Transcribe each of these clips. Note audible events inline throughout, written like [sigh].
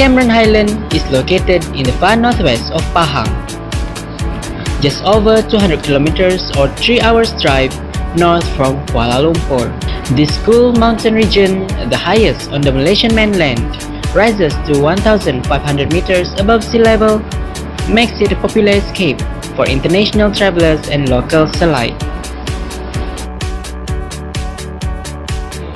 Cameron Highland is located in the far northwest of Pahang. Just over 200 kilometers or 3 hours drive north from Kuala Lumpur. This cool mountain region, the highest on the Malaysian mainland, rises to 1,500 meters above sea level, makes it a popular escape for international travelers and locals alike.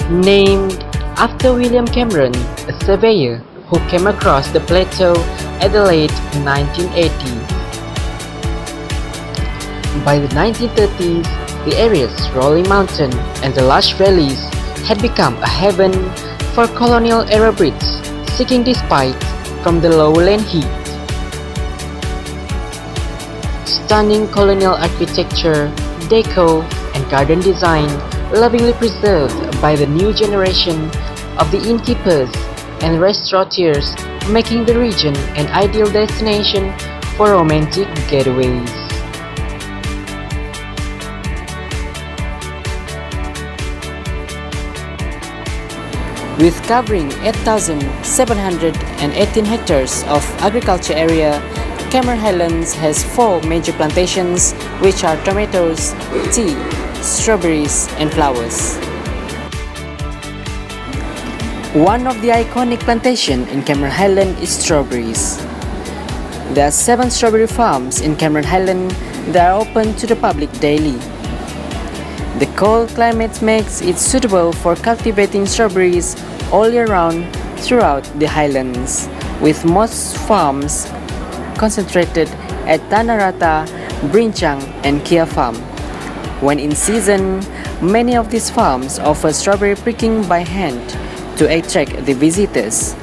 Named after William Cameron, a surveyor who came across the plateau at the late 1980s. By the 1930s, the area's rolling mountain and the lush valleys had become a heaven for colonial era Brits seeking despite from the lowland heat. Stunning colonial architecture, deco, and garden design lovingly preserved by the new generation of the innkeepers and restaurateurs making the region an ideal destination for romantic getaways. With covering 8,718 hectares of agriculture area, Cameron Highlands has four major plantations which are tomatoes, tea, strawberries, and flowers. One of the iconic plantation in Cameron Highland is strawberries. There are seven strawberry farms in Cameron Highland that are open to the public daily. The cold climate makes it suitable for cultivating strawberries all year round throughout the highlands, with most farms concentrated at Tanah Rata, Brinchang, and Kea Farm. When in season, many of these farms offer strawberry picking by hand to attract the visitors.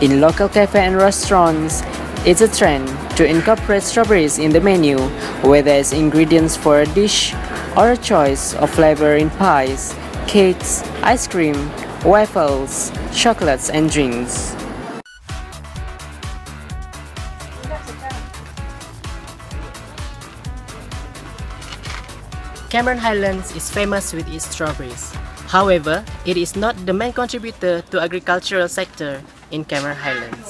In local cafe and restaurants, it's a trend to incorporate strawberries in the menu, whether as ingredients for a dish or a choice of flavor in pies, cakes, ice cream, waffles, chocolates, and drinks. Cameron Highlands is famous with its strawberries. However, it is not the main contributor to agricultural sector in Cameron Highlands.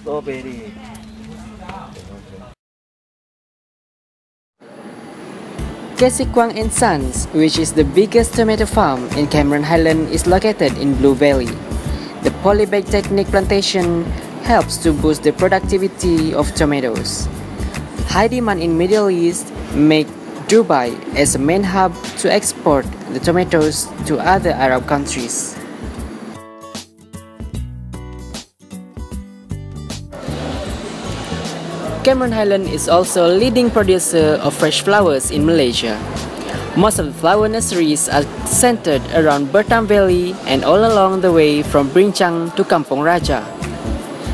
Strawberry. K.C Kwang and Sons, which is the biggest tomato farm in Cameron Highland, is located in Blue Valley. The polybag technique plantation helps to boost the productivity of tomatoes. High demand in Middle East make Dubai as a main hub to export the tomatoes to other Arab countries. Cameron Highland is also a leading producer of fresh flowers in Malaysia. Most of the flower nurseries are centered around Bertam Valley and all along the way from Brinchang to Kampong Raja.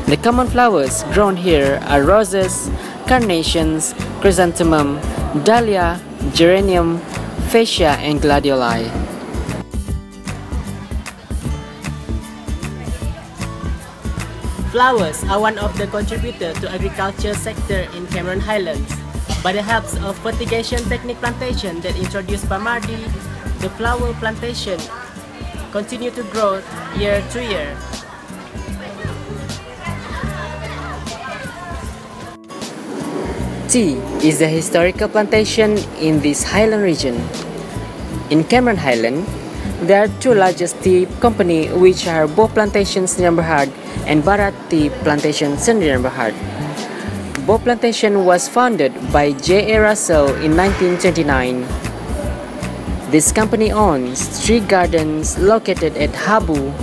The common flowers grown here are roses, carnations, chrysanthemum, dahlia, geranium, fuchsia, and gladioli. Flowers are one of the contributors to agriculture sector in Cameron Highlands. By the help of fertigation technique plantation that introduced by MARDI, the flower plantation continue to grow year to year. Tea is the historical plantation in this highland region. In Cameron Highland, there are two largest tea companies which are BOH plantations near Berhad and Bharat Tea Plantation near Berhad. BOH plantation was founded by J. A. Russell in 1929. This company owns three gardens located at Habu,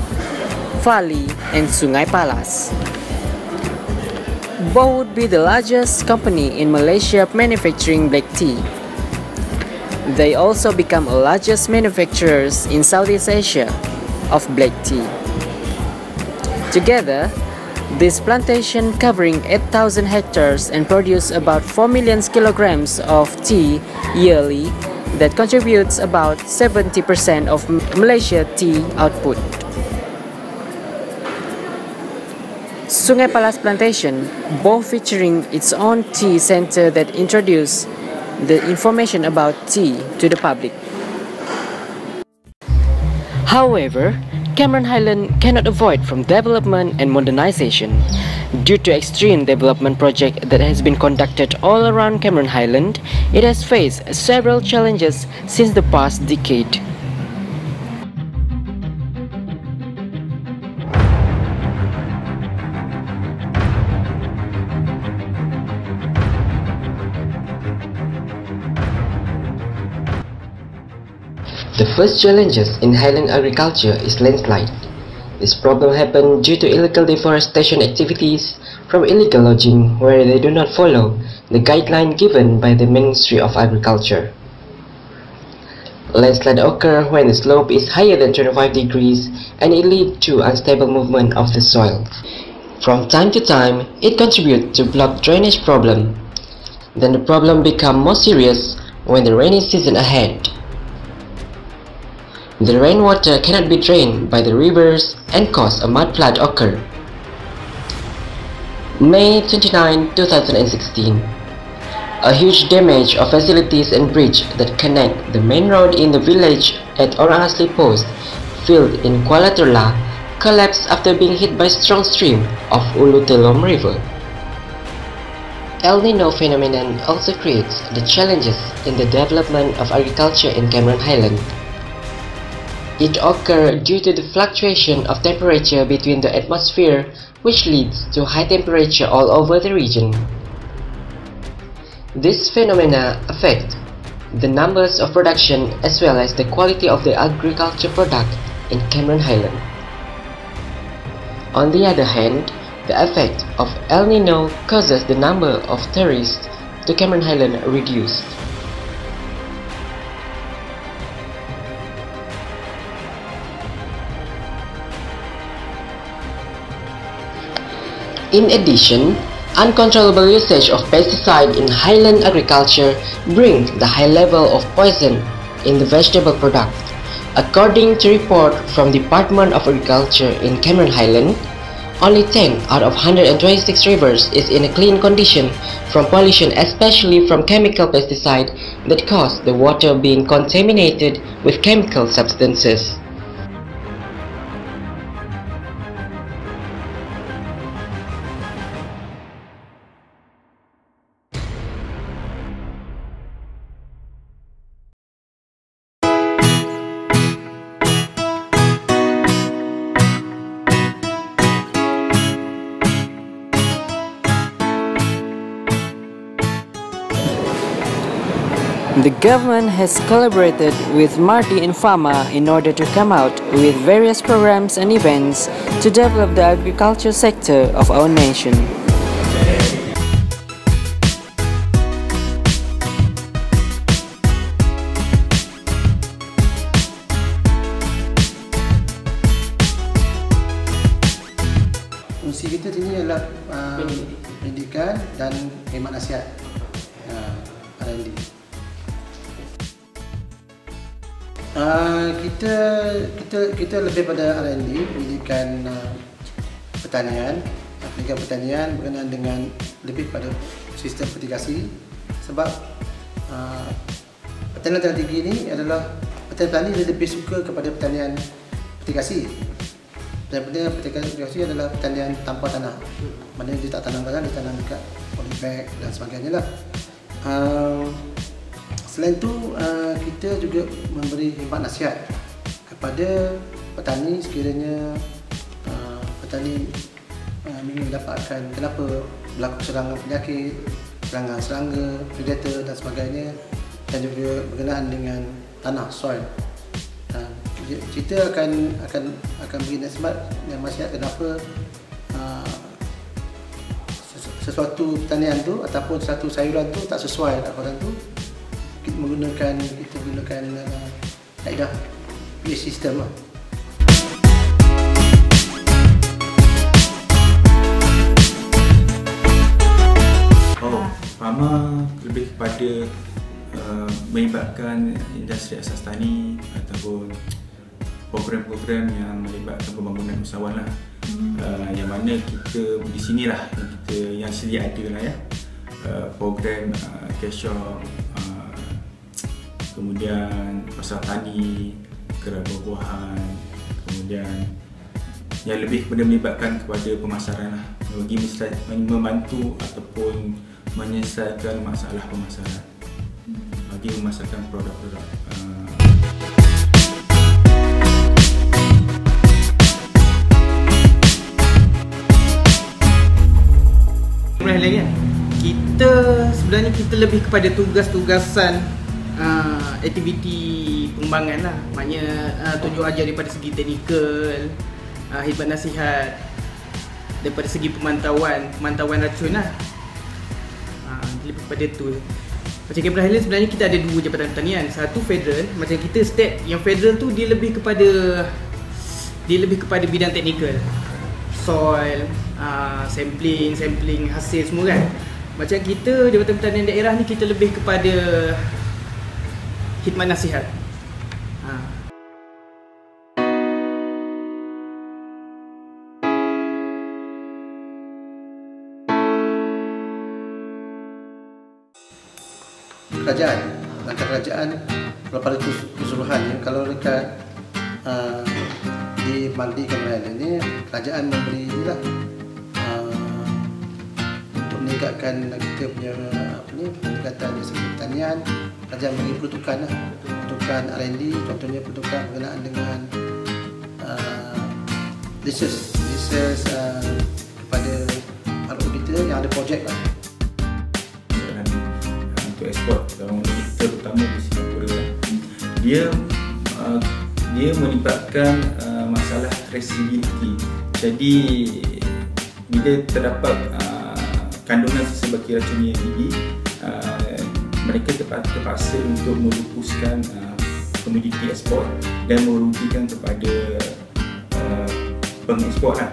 Fairlie, and Sungai Palas. BOH would be the largest company in Malaysia manufacturing black tea. They also become the largest manufacturers in Southeast Asia of black tea. Together, this plantation covering 8,000 hectares and produce about 4 million kilograms of tea yearly that contributes about 70% of Malaysia tea output. Sungai Palas Plantation, both featuring its own tea center that introduce the information about tea to the public. However, Cameron Highland cannot avoid from development and modernization. Due to extreme development project that has been conducted all around Cameron Highland, it has faced several challenges since the past decade. First challenges in highland agriculture is landslide. This problem happened due to illegal deforestation activities from illegal logging where they do not follow the guideline given by the Ministry of Agriculture. Landslide occur when the slope is higher than 25 degrees and it lead to unstable movement of the soil. From time to time, it contributes to block drainage problem. Then the problem become more serious when the rainy season ahead. The rainwater cannot be drained by the rivers and cause a mud flood occur. May 29, 2016 A huge damage of facilities and bridge that connect the main road in the village at Orang Asli Post, field in Kuala Terla, collapsed after being hit by strong stream of Ulu Telom River. El Nino phenomenon also creates the challenges in the development of agriculture in Cameron Highland. It occurs due to the fluctuation of temperature between the atmosphere which leads to high temperature all over the region. This phenomena affect the numbers of production as well as the quality of the agriculture product in Cameron Highland. On the other hand, the effect of El Nino causes the number of tourists to Cameron Highland reduced. In addition, uncontrollable usage of pesticide in highland agriculture brings the high level of poison in the vegetable product. According to report from Department of Agriculture in Cameron Highland, only 10 out of 126 rivers is in a clean condition from pollution especially from chemical pesticide that cause the water being contaminated with chemical substances. Government has collaborated with MARDI and Fama in order to come out with various programs and events to develop the agriculture sector of our nation. Kita kita lebih pada R&D pendidikan uh, pertanian. Pendidikan pertanian berkenaan dengan lebih pada sistem petigasi sebab uh, pertanian tinggi ini adalah petani-petani lebih suka kepada pertanian petigasi Pertanian petigasi adalah pertanian tanpa tanah. Mana dia tak tanam tanah dia tanam dekat polybag dan sebagainya lah. Uh, Selain itu, uh, kita juga memberi khidmat nasihat kepada petani sekiranya uh, petani uh, ingin mendapatkan kenapa berlaku serangan penyakit, serangan serangga, predator dan sebagainya dan juga berkenaan dengan tanah, soil. Uh, kita akan akan akan beri nasihat dan nasihat kenapa uh, sesuatu pertanian tu ataupun satu sayuran tu tak sesuai kat kawasan tu kita menggunakan kita gunakan uh, kaedah pH system lah. Oh, Fama lebih kepada uh, melibatkan industri asas tani ataupun program-program yang melibatkan pembangunan usahawan lah. Hmm. Uh, yang mana kita di sini lah yang kita yang sedia ada lah ya. Uh, program uh, cash shop, kemudian pasar tani, gerai buah-buahan, kemudian kemudian yang lebih kepada melibatkan kepada pemasaran lah. Bagi membantu ataupun menyelesaikan masalah pemasaran bagi memasarkan produk-produk uh, lagi kan? Kita sebenarnya kita lebih kepada tugas-tugasan uh, aktiviti pengembangan lah. Maknanya uh, tunjuk ajar daripada segi teknikal uh, khidmat nasihat daripada segi pemantauan pemantauan racun lah. Uh, lebih kepada tu. Macam Cameron Highland sebenarnya kita ada dua jabatan pertanian. Satu federal. Macam kita state yang federal tu dia lebih kepada dia lebih kepada bidang teknikal. Soil uh, sampling sampling hasil semua kan. Macam kita jabatan pertanian daerah ni kita lebih kepada khidmat nasihat Ha. kerajaan. Langkah kerajaan berapa itu keseluruhan ya, kalau mereka uh, dimandikan oleh ini kerajaan memberi inilah meningkatkan kita punya apa ni peningkatan dari segi pertanian. Kerajaan memberi peruntukan lah. Peruntukan R&D contohnya peruntukan berkenaan dengan uh, research. Research uh, kepada para auditor yang ada projek lah. Untuk ekspor dalam kita terutama di Singapura dia uh, dia melibatkan uh, masalah traceability. Jadi bila terdapat uh, kandungan sesuatu racun yang tinggi uh, mereka terpaksa untuk melupuskan uh, komoditi ekspor dan merugikan kepada uh, pengeksporan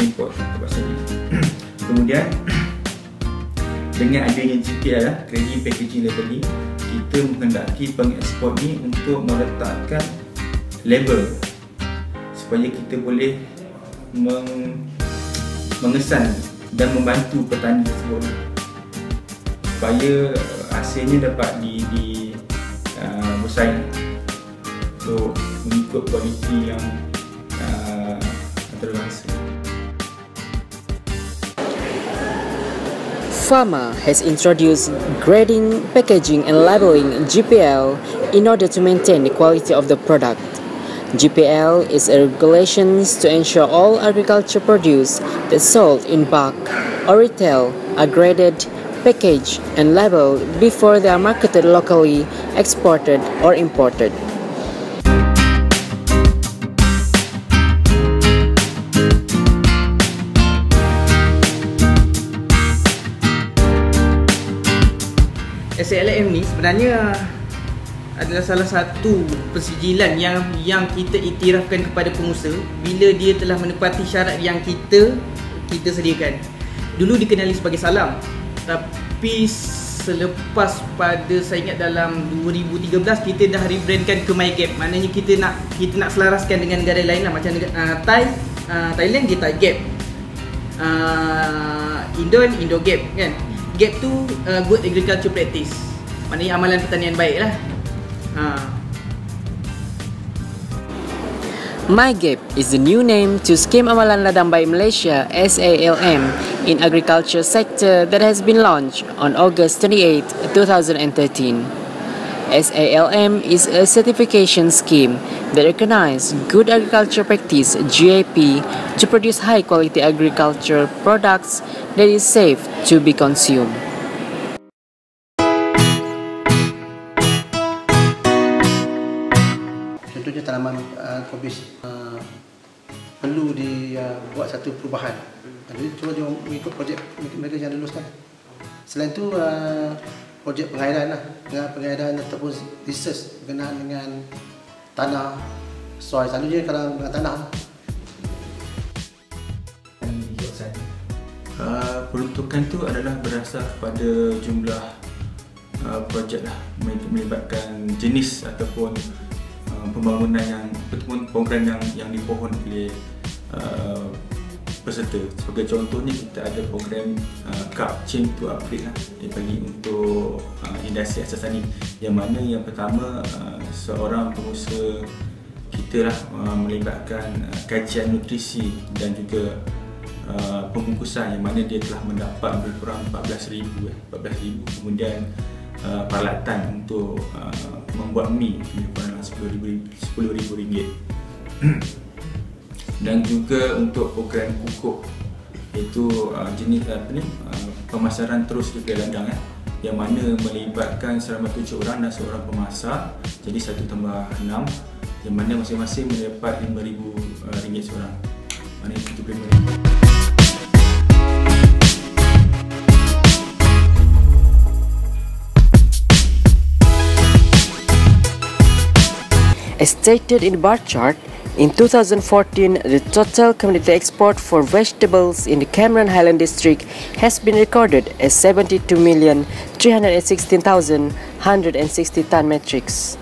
import terpaksa [clears throat] kemudian dengan adanya GPL lah, Credit Packaging Labeling kita menghendaki pengekspor ni untuk meletakkan label supaya kita boleh meng, mengesan dan membantu petani tersebut supaya hasilnya dapat di, di uh, bersaing untuk mengikut kualiti yang uh, terbangsa. Pharma has introduced grading, packaging and labeling GPL in order to maintain the quality of the product. GPL is a regulation to ensure all agriculture produce that's sold in bulk or retail are graded, packaged and labeled before they are marketed locally, exported or imported. SALM ni sebenarnya adalah salah satu persijilan yang yang kita iktirafkan kepada pengusaha bila dia telah menepati syarat yang kita kita sediakan. Dulu dikenali sebagai salam tapi selepas pada saya ingat dalam 2013 kita dah rebrandkan ke MyGap. Maknanya kita nak kita nak selaraskan dengan negara lain lah macam uh, Thai uh, Thailand Thai Gap. Uh, Indon Indo Gap kan. Gap tu uh, good agriculture practice. Maknanya amalan pertanian baik lah. Ah. MyGap is the new name to Scheme Amalan Ladang Baik Malaysia SALM in agriculture sector that has been launched on August 28, 2013. SALM is a certification scheme that recognizes good agriculture practice GAP to produce high quality agriculture products that is safe to be consumed. Kobis uh, perlu dibuat uh, satu perubahan. Jadi cuba dia mengikut projek mereka yang luluskan. Selain itu uh, projek pengairan lah, dengan pengairan ataupun research berkenaan dengan tanah, soil selalunya kalau dengan tanah. Uh, peruntukan tu adalah berdasar kepada jumlah uh, projek lah melibatkan jenis ataupun Pembangunan yang program yang yang dipohon oleh uh, peserta. Sebagai contohnya kita ada program uh, Cup Chain to Upgrade lah. Yang bagi untuk uh, industri asas tani yang mana yang pertama uh, seorang pengusaha kita lah uh, melibatkan uh, kajian nutrisi dan juga uh, pembungkusan. Yang mana dia telah mendapat lebih kurang 14,000 eh, 14,000 kemudian uh, peralatan untuk uh, membuat mie lebih kurang 10,000 10,000 ringgit. [clears throat] Dan juga untuk program pupuk iaitu uh, jenis apa ni uh, pemasaran terus di ladang eh. Yang mana melibatkan selama tujuh orang dan seorang pemasak jadi satu tambah enam yang mana masing-masing mendapat RM5,000 uh, seorang. Mana RM75,000 As stated in bar chart, in 2014, the total community export for vegetables in the Cameron Highland district has been recorded as 72,316,160 ton metrics.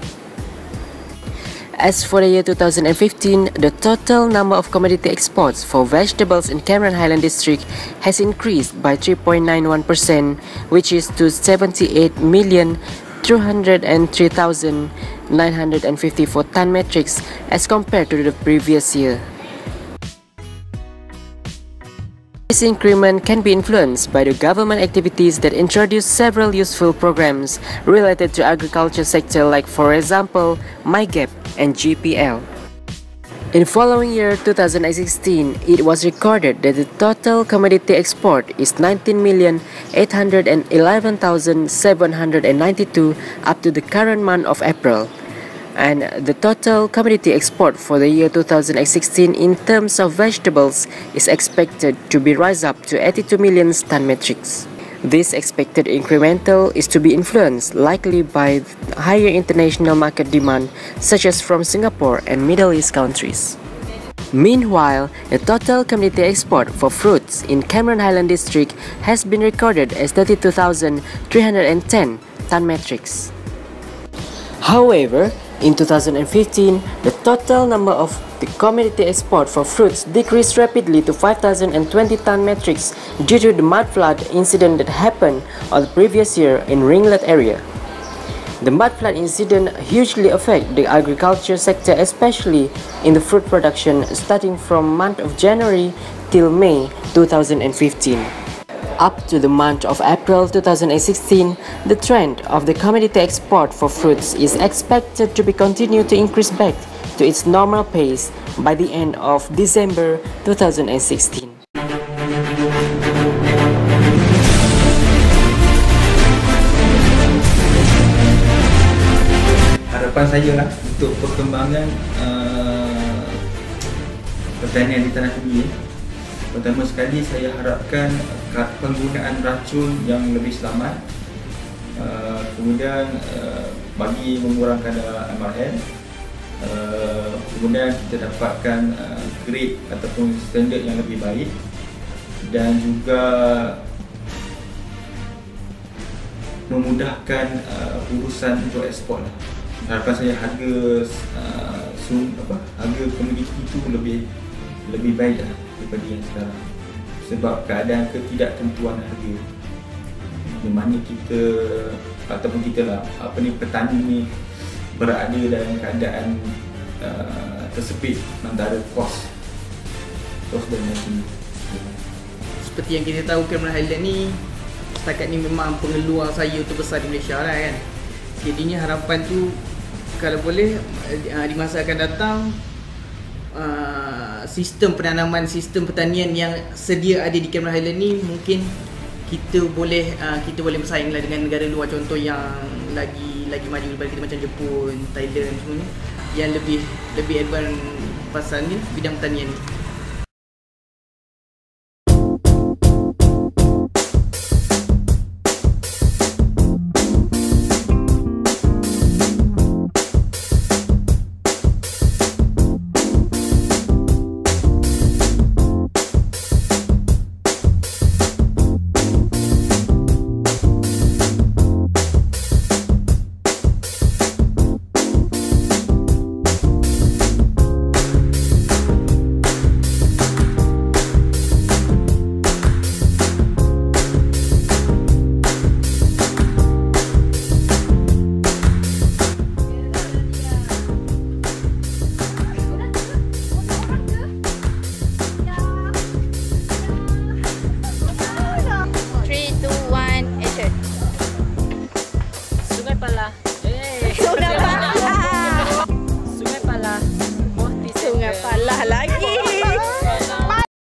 As for the year 2015, the total number of commodity exports for vegetables in Cameron Highland District has increased by 3.91%, which is to 78,203,954 ton metrics as compared to the previous year. This increment can be influenced by the government activities that introduce several useful programs related to agriculture sector like for example MyGap and GPL. In following year 2016, it was recorded that the total commodity export is 19,811,792 up to the current month of April and the total commodity export for the year 2016 in terms of vegetables is expected to be rise up to 82 million ton metrics. This expected incremental is to be influenced likely by higher international market demand such as from Singapore and Middle East countries. Meanwhile, the total community export for fruits in Cameron Highland District has been recorded as 32,310 ton metrics. However, in 2015, the total number of the commodity export for fruits decreased rapidly to 5,020 ton metrics due to the mud flood incident that happened on the previous year in Ringlet area. The mud flood incident hugely affected the agriculture sector especially in the fruit production starting from month of January till May 2015. Up to the month of April 2016, the trend of the commodity export for fruits is expected to be continued to increase back to its normal pace by the end of December 2016. Harapan saya lah untuk perkembangan uh, pertanian di tanah tinggi Pertama sekali saya harapkan penggunaan racun yang lebih selamat. Uh, Kemudian uh, bagi mengurangkan MRN uh, Kemudian kita dapatkan grade ataupun standard yang lebih baik. Dan juga memudahkan urusan untuk ekspor Harapan saya harga sum, apa, harga komoditi itu lebih lebih baik lah daripada yang sekarang sebab keadaan ketidaktentuan harga di mana kita ataupun kita lah apa ni petani ni berada dalam keadaan uh, tersepit antara kos kos dan macam seperti yang kita tahu Cameron Highland ni setakat ni memang pengeluar saya terbesar di Malaysia lah kan? Jadinya harapan tu kalau boleh uh, di masa akan datang uh, sistem penanaman sistem pertanian yang sedia ada di Cameron Highland ni mungkin kita boleh uh, kita boleh bersaing lah dengan negara luar contoh yang lagi lagi maju daripada kita macam Jepun, Thailand semua ni yang lebih lebih advance pasal ni bidang pertanian ni.